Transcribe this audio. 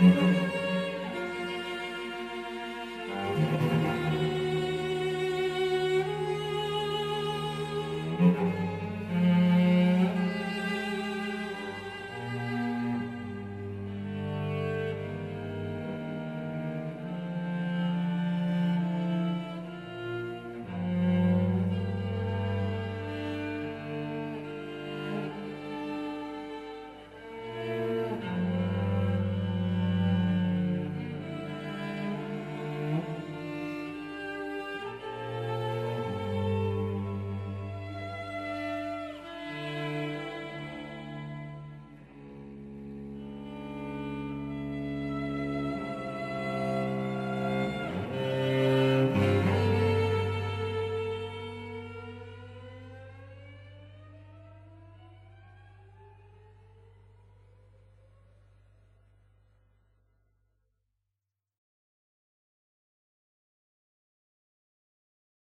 Mm-hmm.